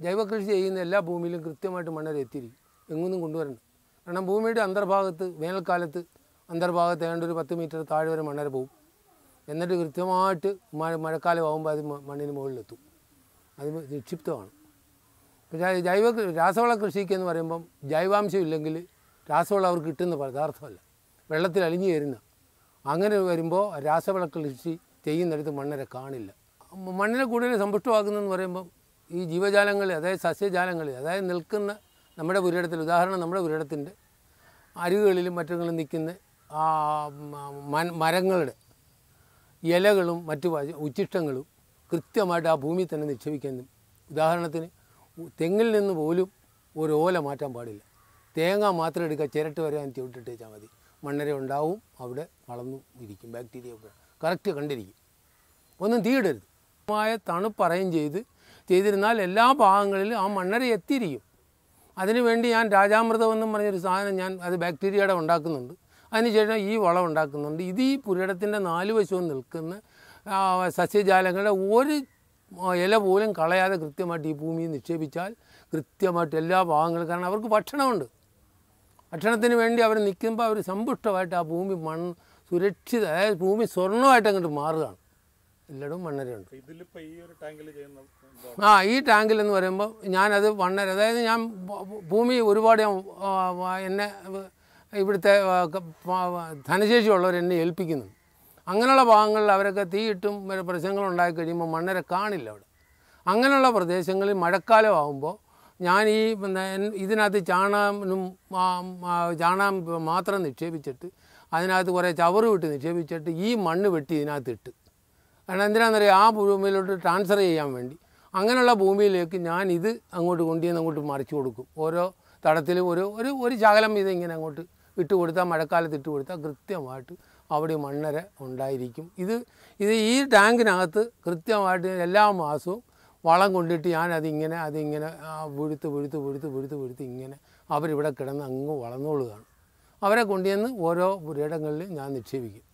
ജൈവ കൃഷി ചെയ്യുന്ന എല്ലാ ഭൂമിയിലും കൃത്യമായിട്ട് മണ്ണര എത്തിയിരിക്കും. എങ്ങൊന്നും കൊണ്ടുവരണം കാരണം ഭൂമിയുടെ അന്തർഭാഗത്ത് വേനൽക്കാലത്ത് അന്തർഭാഗത്ത് ഏതാണ്ട് ഒരു പത്ത് മീറ്റർ താഴെ വരെ മണ്ണര പോകും എന്നിട്ട് കൃത്യമായിട്ട് മഴ മഴക്കാലം ആകുമ്പോൾ അത് മണ്ണിന് മുകളിലെത്തും അത് നിക്ഷിപ്തമാണ്. പക്ഷേ ജൈവ രാസവള കൃഷിക്ക് എന്ന് പറയുമ്പം ജൈവാംശം ഇല്ലെങ്കിൽ രാസവളം അവർക്ക് കിട്ടുന്ന പദാർത്ഥമല്ല. വെള്ളത്തിൽ അലിഞ്ഞു ചേരുന്ന. അങ്ങനെ വരുമ്പോൾ രാസവള കൃഷി ചെയ്യുന്നിടത്ത് മണ്ണര കാണില്ല. മണ്ണിനെ കൂടുതൽ സമ്പുഷ്ടമാക്കുന്നതെന്ന് പറയുമ്പം ഈ ജീവജാലങ്ങളിൽ അതായത് സസ്യജാലങ്ങളിൽ അതായത് നിൽക്കുന്ന നമ്മുടെ പുരയിടത്തിൽ ഉദാഹരണം നമ്മുടെ പുരയിടത്തിന്റെ അരികുകളിലും മറ്റുകളിലും നിൽക്കുന്ന മരങ്ങളുടെ ഇലകളും മറ്റു ഉച്ചിഷ്ടങ്ങളും കൃത്യമായിട്ട് ആ ഭൂമിയിൽ തന്നെ നിക്ഷേപിക്കാൻ ഉദാഹരണത്തിന് തെങ്ങിൽ നിന്ന് പോലും ഒരു ഓല മാറ്റാൻ പാടില്ല. തേങ്ങ മാത്രം എടുക്കുക ചിരട്ട് വരെ അതിന് ചവിട്ടിട്ട് വെച്ചാൽ മതി. മണ്ണര ഉണ്ടാവും അവിടെ വളർന്നു ഇരിക്കും ബാക്ടീരിയ ഒക്കെ. കറക്റ്റ് കണ്ടിരിക്കും. ഒന്നും തീയിടരുത്. മായ തണുപ്പ് അറേഞ്ച് ചെയ്ത് ചെയ്തിരുന്നാൽ എല്ലാ ഭാഗങ്ങളിലും ആ മണ്ണര എത്തിയിരിക്കും. അതിനുവേണ്ടി ഞാൻ രാജാമൃതം എന്നും പറഞ്ഞൊരു സാധനം ഞാൻ അത് ബാക്ടീരിയയുടെ ഉണ്ടാക്കുന്നുണ്ട്. അതിനുശേഷം ഈ വളം ഉണ്ടാക്കുന്നുണ്ട്. ഇത് ഈ പുരടത്തിന്റെ നാല് വശവും നിൽക്കുന്ന സസ്യജാലങ്ങളുടെ ഒരു ഇല പോലും കളയാതെ കൃത്യമായിട്ട് ഈ ഭൂമിയിൽ നിക്ഷേപിച്ചാൽ കൃത്യമായിട്ട് എല്ലാ ഭാഗങ്ങളും കാരണം അവർക്ക് ഭക്ഷണമുണ്ട്. ഭക്ഷണത്തിന് വേണ്ടി അവർ നിൽക്കുമ്പോൾ അവർ സമ്പുഷ്ടമായിട്ട് ആ ഭൂമി മണ്ണ് സുരക്ഷിത ഭൂമി സ്വർണമായിട്ട് അങ്ങോട്ട് മാറുകയാണ്. മണ്ണരയുണ്ട് ടാങ്കിൽ ചെയ്യുന്ന ആ ഈ ടാങ്കിൽ എന്ന് പറയുമ്പോൾ ഞാനത് വണ്ണര. അതായത് ഞാൻ ഭൂമി ഒരുപാട് എന്നെ ഇവിടുത്തെ ധനശേഷിയുള്ളവർ എന്നെ ഏൽപ്പിക്കുന്നു. അങ്ങനെയുള്ള ഭാഗങ്ങളിൽ അവരൊക്കെ തീയിട്ടും പ്രശ്നങ്ങൾ ഉണ്ടായി കഴിയുമ്പോൾ മണ്ണര കാണില്ല അവിടെ. അങ്ങനെയുള്ള പ്രദേശങ്ങളിൽ മഴക്കാലം ആകുമ്പോൾ ഞാൻ ഈ ഇതിനകത്ത് ചാണാനും ചാണകം മാത്രം നിക്ഷേപിച്ചിട്ട് അതിനകത്ത് കുറേ ചവറ് വിട്ട് നിക്ഷേപിച്ചിട്ട് ഈ മണ്ണ് വെട്ടി ഇതിനകത്ത് ഇട്ട്. കാരണം എന്തിനാണെന്നറിയാം ആ ഭൂമിയിലോട്ട് ട്രാൻസ്ഫർ ചെയ്യാൻ വേണ്ടി. അങ്ങനെയുള്ള ഭൂമിയിലേക്ക് ഞാൻ ഇത് അങ്ങോട്ട് കൊണ്ടുവന്ന് അങ്ങോട്ട് മറിച്ചു കൊടുക്കും. ഓരോ തടത്തിലും ഒരു ഒരു ഒരു ശകലം ഇത് ഇങ്ങനെ അങ്ങോട്ട് ഇട്ട് കൊടുത്താൽ മഴക്കാലത്ത് ഇട്ട് കൊടുത്താൽ കൃത്യമായിട്ട് അവിടെ മണ്ണര ഉണ്ടായിരിക്കും. ഇത് ഇത് ഈ ടാങ്കിനകത്ത് കൃത്യമായിട്ട് എല്ലാ മാസവും വളം കൊണ്ടിട്ട് ഞാൻ അതിങ്ങനെ അതിങ്ങനെ വീഴ്ത്ത് വീഴ്ത്ത് വീഴ്ത്ത് വീഴ്ത്ത് വീഴ്ത്ത് ഇങ്ങനെ അവരിവിടെ കിടന്ന് അങ്ങ് വളർന്നോളുകയാണ്. അവരെ കൊണ്ടുവന്ന് ഓരോ പുരയിടങ്ങളിലും ഞാൻ നിക്ഷേപിക്കും.